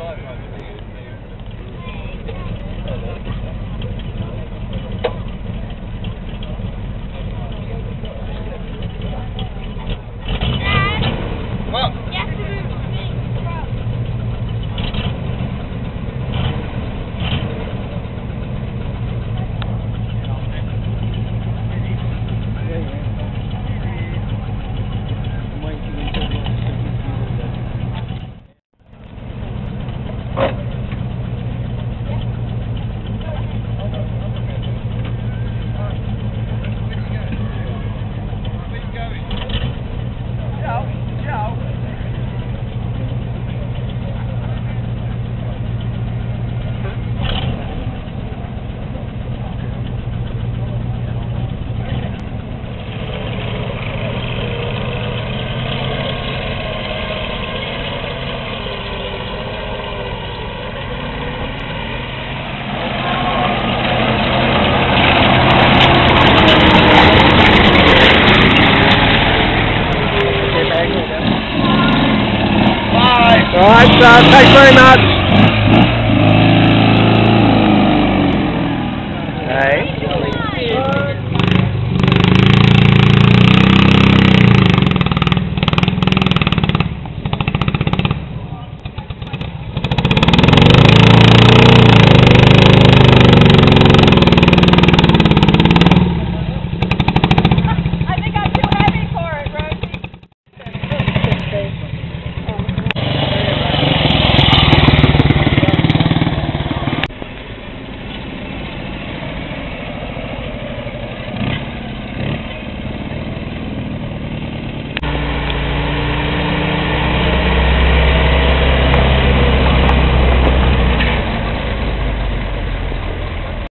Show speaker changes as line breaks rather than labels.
drive All right. Thanks very much.